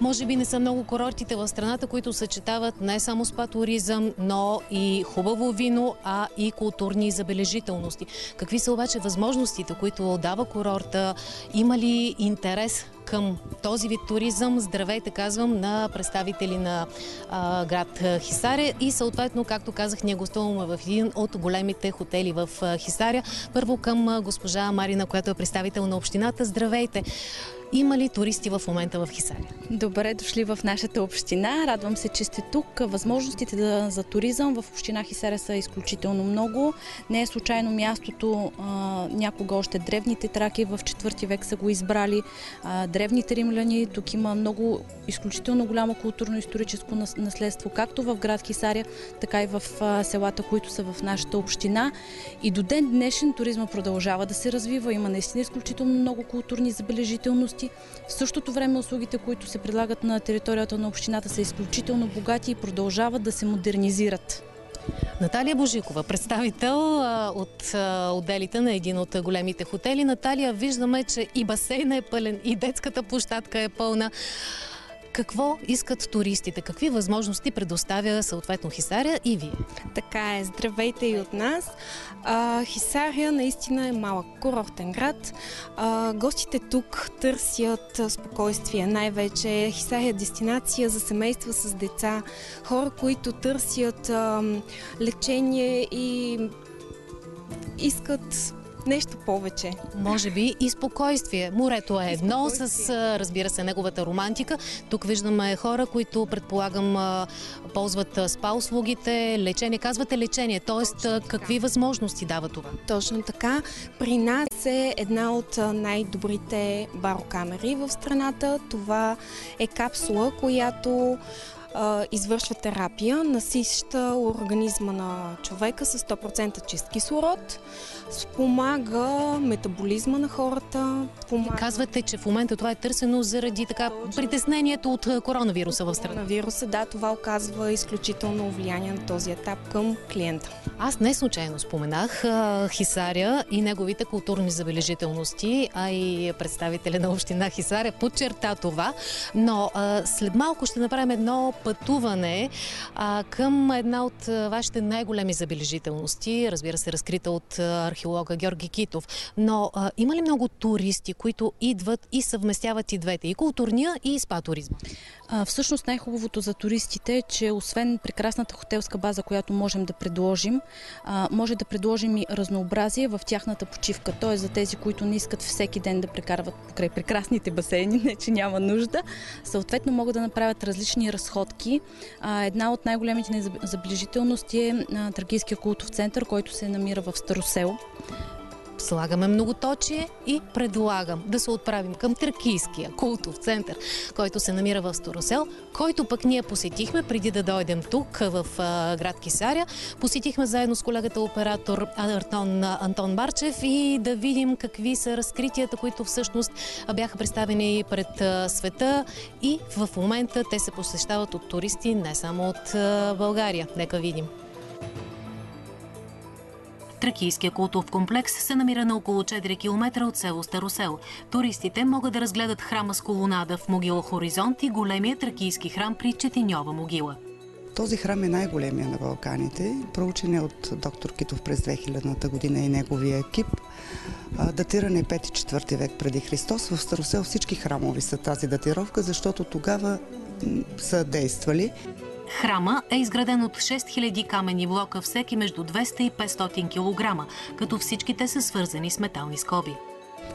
Може би не са много курортите в страната, които съчетават не само спа туризъм, но и хубаво вино, а и културни забележителности. Какви са обаче възможностите, които дава курорта? Има ли интерес към този вид туризъм. Здравейте, казвам, на представители на а, град Хисаря и съответно, както казах, ние гостуваме в един от големите хотели в Хисаря. Първо към госпожа Марина, която е представител на общината. Здравейте! Има ли туристи в момента в Хисаря? Добре дошли в нашата община. Радвам се, че сте тук. Възможностите за туризъм в община Хисаря са изключително много. Не е случайно мястото, някога още древните траки в 4 век са го избрали. Древните римляни, тук има много изключително голямо културно-историческо наследство, както в град Хисаря, така и в селата, които са в нашата община. И до ден днешен туризма продължава да се развива. Има наистина изключително много културни забележителности. В същото време услугите, които се предлагат на територията на общината са изключително богати и продължават да се модернизират. Наталия Божикова, представител от отделите на един от големите хотели. Наталия, виждаме, че и басейна е пълен, и детската площадка е пълна. Какво искат туристите, какви възможности предоставя съответно Хисаря и вие. Така е, здравейте и от нас. Хисария наистина е малък курортен град. Гостите тук търсят спокойствие. Най-вече Хисария е дестинация за семейства с деца, хора, които търсят лечение и искат нещо повече. Може би и спокойствие. Морето е едно с, разбира се, неговата романтика. Тук виждаме хора, които предполагам ползват спа услугите, лечение. Казвате лечение, т.е. какви възможности дава това? Точно така. При нас е една от най-добрите барокамери в страната. Това е капсула, която извършва терапия, насища организма на човека с 100% чист кислород, спомага метаболизма на хората. Помага... Казвате, че в момента това е търсено заради така притеснението от коронавируса в страната. Коронавируса, да, това оказва изключително влияние на този етап към клиента. Аз не случайно споменах а, Хисаря и неговите културни забележителности, а и представителя на община Хисаря подчерта това, но а, след малко ще направим едно пътуване а, към една от вашите най-големи забележителности, разбира се, разкрита от археолога Георги Китов. Но а, има ли много туристи, които идват и съвместяват и двете, и културния, и спа туризма? Всъщност най-хубавото за туристите е, че освен прекрасната хотелска база, която можем да предложим, а, може да предложим и разнообразие в тяхната почивка. Т.е. за тези, които не искат всеки ден да прекарват покрай прекрасните басейни, не че няма нужда, съответно могат да направят различни разходки. А, една от най-големите ни забележителности е Трагийския култов център, който се намира в Старосел слагаме многоточие и предлагам да се отправим към Тракийския култов център, който се намира в Старосел, който пък ние посетихме преди да дойдем тук в град Кисаря. Посетихме заедно с колегата оператор Антон, Антон Барчев и да видим какви са разкритията, които всъщност бяха представени пред света и в момента те се посещават от туристи не само от България. Нека видим. Тракийския култов комплекс се намира на около 4 км от село Старосел. Туристите могат да разгледат храма с колонада в могила Хоризонт и големия тракийски храм при Четиньова могила. Този храм е най-големия на Балканите, проучен е от доктор Китов през 2000-та година и неговия екип. Датиран е 5-4 век преди Христос. В Старосел всички храмови са тази датировка, защото тогава са действали. Храма е изграден от 6000 камени блока, всеки между 200 и 500 кг, като всичките са свързани с метални скоби.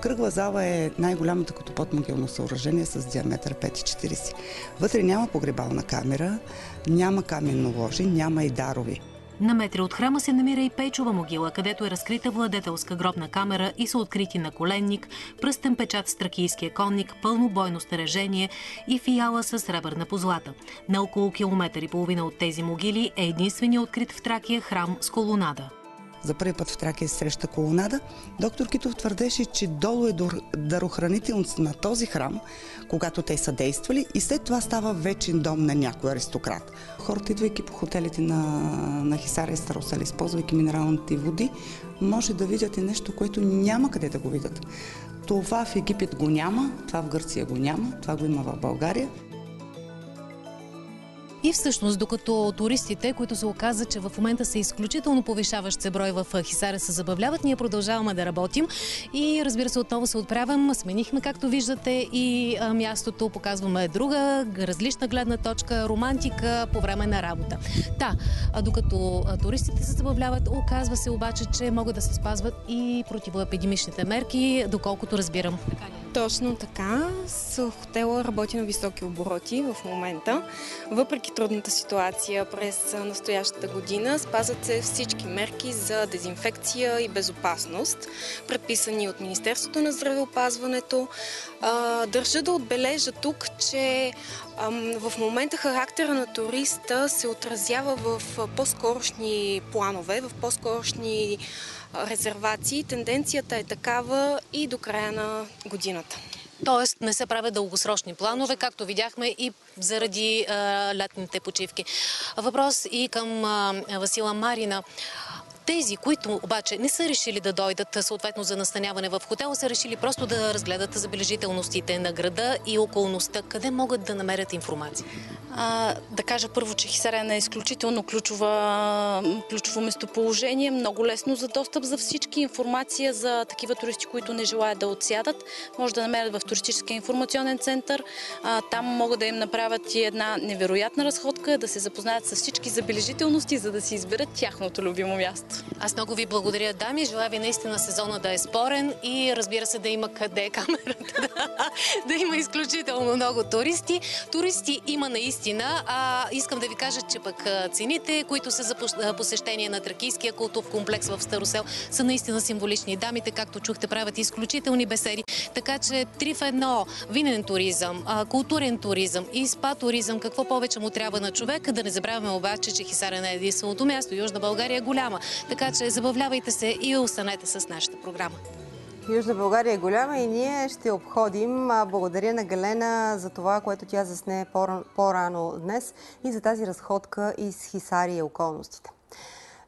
Кръгла зала е най-голямото като подмогилно съоръжение с диаметър 5,40. Вътре няма погребална камера, няма каменно ложи, няма и дарови. На метри от храма се намира и Пейчова могила, където е разкрита владетелска гробна камера и са открити на коленник, пръстен печат с тракийския конник, пълно бойно стережение и фиала с сребърна позлата. На около километър и половина от тези могили е единствения открит в Тракия храм с колонада за първи път в Тракия среща колонада, доктор Китов твърдеше, че долу е дарохранителност на този храм, когато те са действали и след това става вечен дом на някой аристократ. Хората, идвайки по хотелите на, на Хисария и Старосел, използвайки минералните води, може да видят и нещо, което няма къде да го видят. Това в Египет го няма, това в Гърция го няма, това го има в България. И всъщност, докато туристите, които се оказа, че в момента са изключително повишаващ се брой в Хисаря, се забавляват, ние продължаваме да работим и разбира се, отново се отправям. Сменихме, както виждате, и мястото, показваме друга, различна гледна точка, романтика по време на работа. Да, докато туристите се забавляват, оказва се обаче, че могат да се спазват и противоепидемичните мерки, доколкото разбирам. Точно така. С хотела работи на високи обороти в момента. Въпреки трудната ситуация през настоящата година, спазват се всички мерки за дезинфекция и безопасност, предписани от Министерството на здравеопазването. Държа да отбележа тук, че в момента характера на туриста се отразява в по-скорошни планове, в по-скорошни резервации. Тенденцията е такава и до края на годината. Тоест не се правят дългосрочни планове, както видяхме и заради а, летните почивки. Въпрос и към Васила Марина. Тези, които обаче не са решили да дойдат съответно за настаняване в хотела, са решили просто да разгледат забележителностите на града и околността. Къде могат да намерят информация? А, да кажа първо, че Хисарен е изключително ключова, ключово местоположение, много лесно за достъп за всички. Информация за такива туристи, които не желаят да отсядат, може да намерят в туристическия информационен център. А, там могат да им направят и една невероятна разходка, да се запознаят с всички забележителности, за да си изберат тяхното любимо място. Аз много ви благодаря, дами. Желая ви наистина сезона да е спорен и разбира се да има къде камерата, да, да има изключително много туристи. Туристи има наистина. А, искам да ви кажа, че пък цените, които са за посещение на Тракийския култов комплекс в Старосел, са наистина символични. Дамите, както чухте, правят изключителни беседи. Така че три в едно. Винен туризъм, културен туризъм и спа туризъм. Какво повече му трябва на човек? Да не забравяме обаче, че Хисарен е единственото място. Южна България е голяма. Така че забавлявайте се и останете с нашата програма. Южна България е голяма и ние ще обходим. Благодаря на Галена за това, което тя засне по-рано днес и за тази разходка из Хисари и околностите.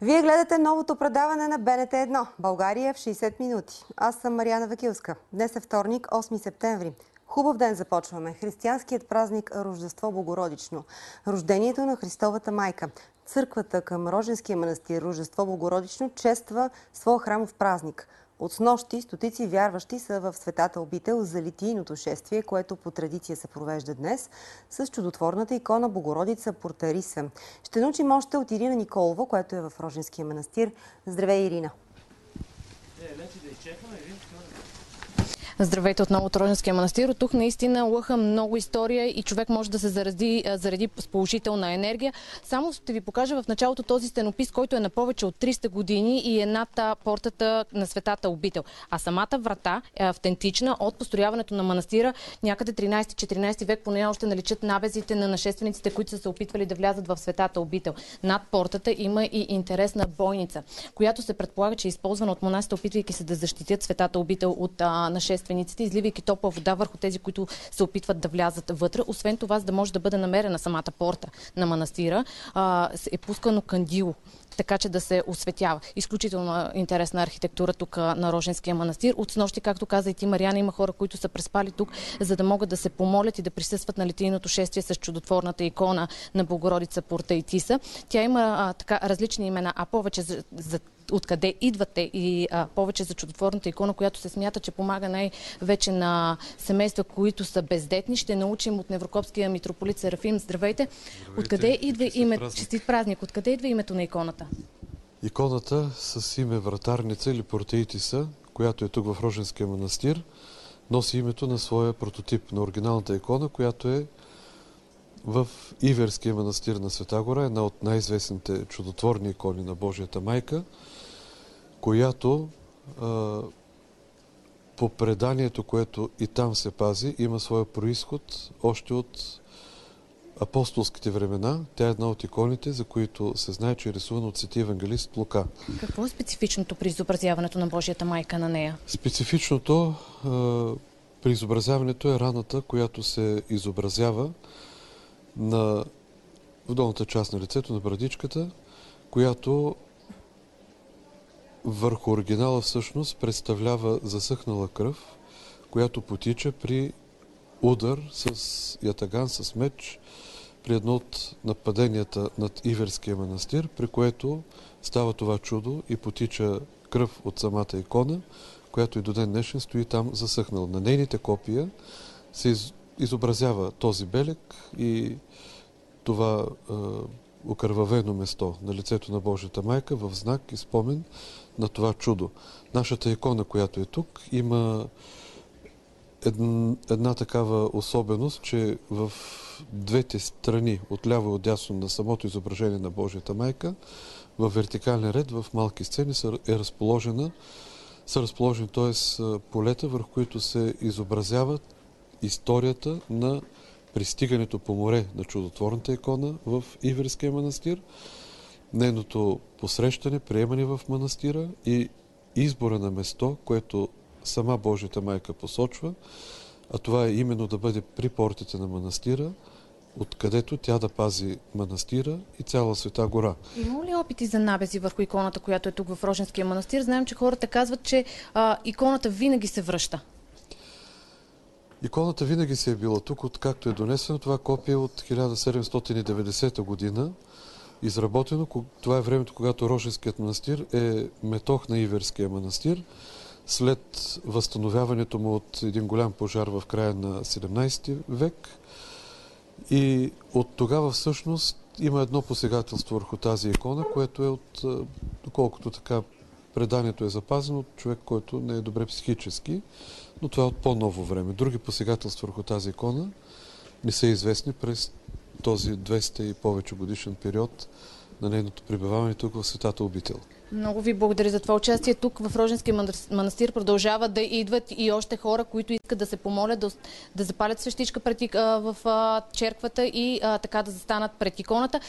Вие гледате новото предаване на БНТ 1 България в 60 минути. Аз съм Марияна Вакилска. Днес е вторник, 8 септември. Хубав ден започваме. Християнският празник Рождество Богородично. Рождението на Христовата майка. Църквата към Роженския манастир Рождество Богородично чества своя храмов празник. От снощи стотици вярващи са в светата обител за литийното шествие, което по традиция се провежда днес с чудотворната икона Богородица Портариса. Ще научим още от Ирина Николова, която е в Роженския манастир. Здравей, Ирина! Е, вече да изчекаме, Здравейте отново от Роженския манастир. От тук наистина лъха много история и човек може да се заради, заради с положителна енергия. Само ще ви покажа в началото този стенопис, който е на повече от 300 години и е над портата на светата обител. А самата врата е автентична от построяването на манастира някъде 13-14 век, поне още наличат навезите на нашествениците, които са се опитвали да влязат в светата обител. Над портата има и интересна бойница, която се предполага, че е използвана от монасите, опитвайки се да защитят светата обител от нашествениците собствениците, изливайки топла вода върху тези, които се опитват да влязат вътре. Освен това, за да може да бъде намерена самата порта на манастира, е пускано кандило така че да се осветява. Изключително интересна архитектура тук на Роженския манастир. От снощи, както каза и ти, Мариана, има хора, които са преспали тук, за да могат да се помолят и да присъстват на литийното шествие с чудотворната икона на Богородица Порта и Тиса. Тя има а, така различни имена, а повече за, за откъде идват те и а, повече за чудотворната икона, която се смята, че помага най-вече на семейства, които са бездетни. Ще научим от Неврокопския митрополит Серафим. Здравейте! Здравейте. Откъде идва името? Честит празник! Откъде идва името на иконата? Иконата с име Вратарница или Портеитиса, която е тук в Роженския манастир, носи името на своя прототип на оригиналната икона, която е в Иверския манастир на Света гора, една от най-известните чудотворни икони на Божията майка, която а, по преданието, което и там се пази, има своя происход още от апостолските времена. Тя е една от иконите, за които се знае, че е рисувана от свети евангелист Лука. Какво е специфичното при изобразяването на Божията майка на нея? Специфичното а, при изобразяването е раната, която се изобразява на в долната част на лицето, на брадичката, която върху оригинала всъщност представлява засъхнала кръв, която потича при удар с ятаган, с меч, при едно от нападенията над Иверския манастир, при което става това чудо и потича кръв от самата икона, която и до ден днешен стои там засъхнала. На нейните копия се изобразява този белег и това е, окървавено место на лицето на Божията майка в знак и спомен на това чудо. Нашата икона, която е тук, има една, такава особеност, че в двете страни, отляво и отдясно на самото изображение на Божията майка, в вертикален ред, в малки сцени е разположена, са разположени, т.е. полета, върху които се изобразяват историята на пристигането по море на чудотворната икона в Иверския манастир, нейното посрещане, приемане в манастира и избора на место, което сама Божията майка посочва, а това е именно да бъде при портите на манастира откъдето тя да пази манастира и цяла света гора. Има ли опити за набези върху иконата, която е тук в Роженския манастир? Знаем, че хората казват, че а, иконата винаги се връща. Иконата винаги си е била тук, откакто е донесено. Това копие от 1790 година, изработено. Това е времето, когато Роженският манастир е метох на Иверския манастир. След възстановяването му от един голям пожар в края на 17 век. И от тогава всъщност има едно посегателство върху тази икона, което е от, доколкото така преданието е запазено от човек, който не е добре психически, но това е от по-ново време. Други посегателства върху тази икона не са известни през този 200 и повече годишен период на нейното прибиваване тук в Светата обител. Много ви благодаря за това участие. Тук в Роженския манастир продължават да идват и още хора, които искат да се помолят, да, да запалят свещичка пред, а, в а, черквата и а, така да застанат пред иконата.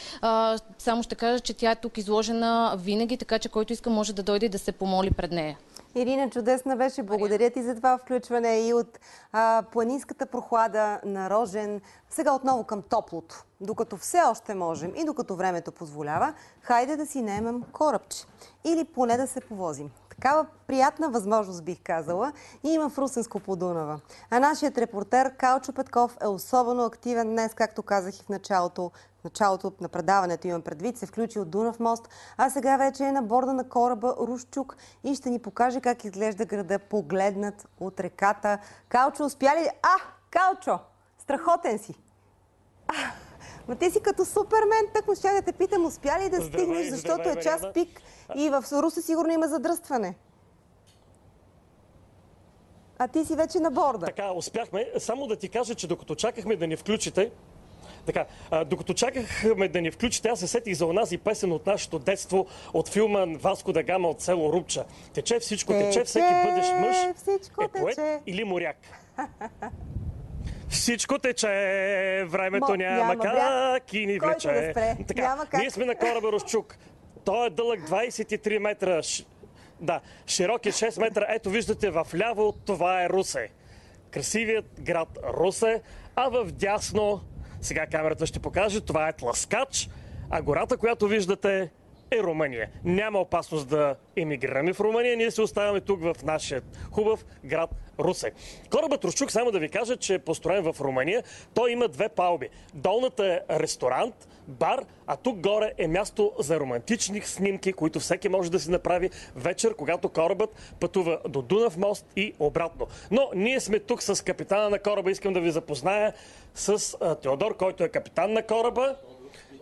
Само ще кажа, че тя е тук изложена винаги, така че който иска може да дойде и да се помоли пред нея. Ирина, чудесна беше. Благодаря ти за това включване и от а, планинската прохлада на Рожен. Сега отново към топлото. Докато все още можем и докато времето позволява, хайде да си наемем корабче. Или поне да се повозим. Такава приятна възможност, бих казала, и има в Русенско по Дунава. А нашият репортер Калчо Петков е особено активен днес, както казах и в началото. В началото на предаването имам предвид, се включи от Дунав мост, а сега вече е на борда на кораба Рушчук и ще ни покаже как изглежда града погледнат от реката. Калчо, успя ли? А, Калчо! Страхотен си! Ма ти си като супермен, так му ще да те питам, успя ли да Здравей, стигнеш, защото здравей, е час Мариана. пик и в Руса сигурно има задръстване. А ти си вече на борда. Така, успяхме. Само да ти кажа, че докато чакахме да ни включите, така, а, докато чакахме да ни включите, аз се сетих за онази песен от нашето детство, от филма Васко да Гама от село Рупча. Тече всичко, тече, всеки бъдеш мъж, всичко е поет тече. или моряк. Всичко тече, времето Мо, няма, няма как и ни влече. да спре. Така, Няма как. ние сме на кораба Рощук. Той е дълъг 23 метра. Да, широк е 6 метра. Ето виждате в ляво, това е Русе. Красивият град Русе, а в дясно, сега камерата ще покаже, това е Тласкач, а гората, която виждате е Румъния. Няма опасност да емигрираме в Румъния, ние се оставяме тук в нашия хубав град Русе. Корабът Рушчук, само да ви кажа, че е построен в Румъния. Той има две палби. Долната е ресторант, бар, а тук горе е място за романтични снимки, които всеки може да си направи вечер, когато корабът пътува до Дунав мост и обратно. Но ние сме тук с капитана на кораба. Искам да ви запозная с Теодор, който е капитан на кораба.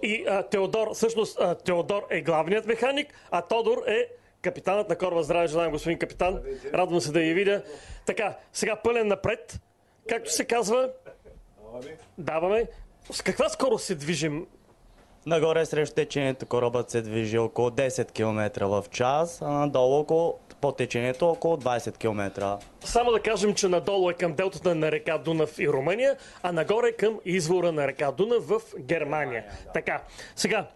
И а, Теодор, всъщност а, Теодор е главният механик, а Тодор е капитанът на кораба. Здраве желаем, господин капитан. Радвам се да я видя. Така, сега пълен напред. Както се казва, даваме. С каква скорост се движим? Нагоре срещу течението корабът се движи около 10 км в час, а надолу около, по течението около 20 км. Само да кажем, че надолу е към делтата на река Дунав и Румъния, а нагоре е към извора на река Дунав в Германия. Така, сега,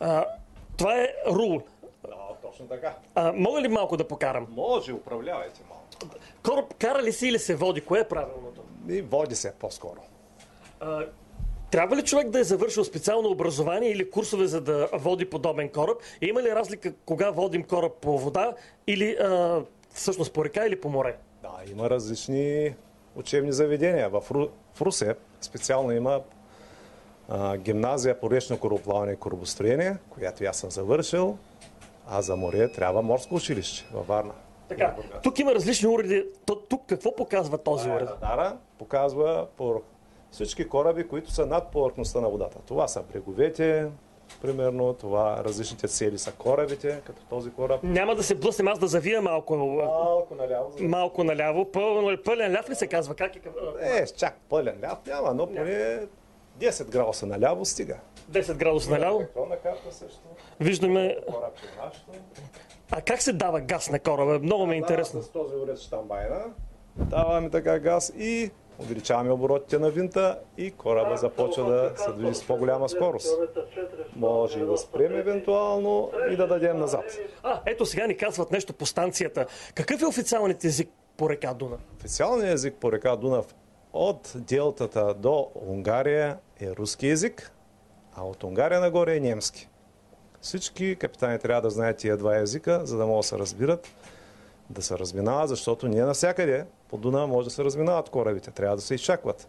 а, това е Рул. Точно така. А, мога ли малко да покарам? Може, управлявайте малко. Кораб кара ли се или се води? Кое е правилното? И води се по-скоро. Трябва ли човек да е завършил специално образование или курсове за да води подобен кораб? И има ли разлика кога водим кораб по вода или а, всъщност по река или по море? Да, има различни учебни заведения. В, Ру... в Русе специално има а, гимназия по речно корабоплаване и корабостроение, която аз съм завършил, а за море трябва морско училище във Варна. Така, тук има различни уреди. Тук какво показва този уред? Радара показва по всички кораби, които са над повърхността на водата. Това са бреговете, примерно, това различните цели са корабите, като този кораб. Няма да се блъснем, аз да завия малко. Малко наляво. Малко наляво. Пълен, пълен ляв ли се казва? Как е? Е, чак пълен ляв няма, но поне 10 градуса наляво стига. 10 градуса наляво. Електронна карта също. Виждаме. Е нашето. А как се дава газ на кораба? Много ми е интересно. С този уред штамбайна даваме така газ и увеличаваме оборотите на винта и кораба започва да се движи с по-голяма скорост. Може и да спрем евентуално и да дадем назад. А, ето сега ни казват нещо по станцията. Какъв е официалният език по река Дуна? Официалният език по река Дунав от делтата до Унгария е руски език, а от Унгария нагоре е немски. Всички капитани трябва да знаят тия два езика, за да могат да се разбират, да се разминават, защото ние навсякъде по Дунава може да се разминават корабите. Трябва да се изчакват.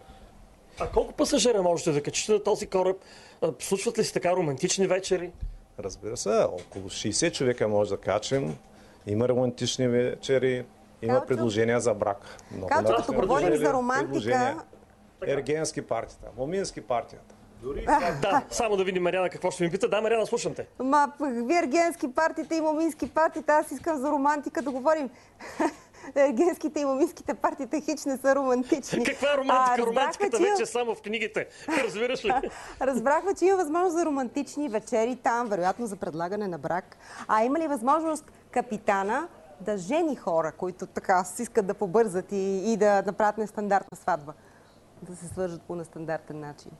А колко пасажира можете да качите на този кораб? А, Случват ли се така романтични вечери? Разбира се, около 60 човека може да качим. Има романтични вечери, има Калчо? предложения за брак. Много Калчо, като говорим за романтика-. Ергенски партията, момински партията. Дори Да, само да видим Мариана какво ще ми пита. Да, Мариана, слушам те. Ма, пък ергенски партиите и момински партиите, аз искам за романтика да говорим. Ергенските и моминските партиите хич не са романтични. Каква романтика? А, Романтиката че вече е само в книгите. Разбираш ли? Разбрахме, че има възможност за романтични вечери там, вероятно за предлагане на брак. А има ли възможност капитана да жени хора, които така си искат да побързат и, и да направят нестандартна сватба? Да се свържат по нестандартен начин.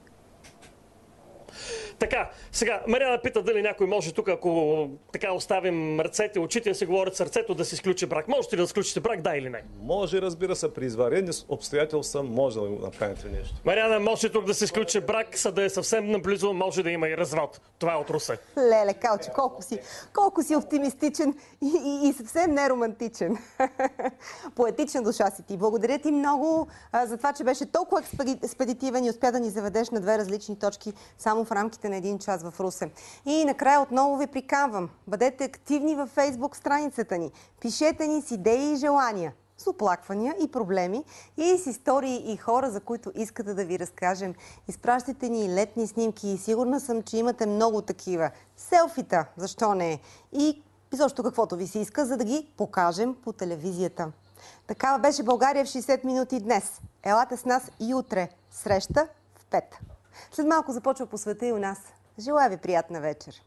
Така, сега, Мариана пита дали някой може тук, ако така оставим ръцете, очите да си говорят сърцето, да си изключи брак. Можете ли да сключите брак, да или не? Може, разбира се, при изварени обстоятелства може да го направите нещо. Мариана, може тук да се изключи брак, за да е съвсем наблизо, може да има и развод. Това е от Русе. Леле, Калче, колко си, колко си оптимистичен и, и, и съвсем неромантичен. Поетична душа си ти. Благодаря ти много а, за това, че беше толкова експеди- експедитивен и успя да ни заведеш на две различни точки само в рамките на един час в Русе. И накрая отново ви приканвам. Бъдете активни във фейсбук страницата ни. Пишете ни с идеи и желания с оплаквания и проблеми и с истории и хора, за които искате да ви разкажем. Изпращайте ни летни снимки и сигурна съм, че имате много такива. Селфита, защо не? И изобщо каквото ви се иска, за да ги покажем по телевизията. Такава беше България в 60 минути днес. Елате с нас и утре. Среща в 5. След малко започва по света и у нас. Желая ви приятна вечер.